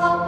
어?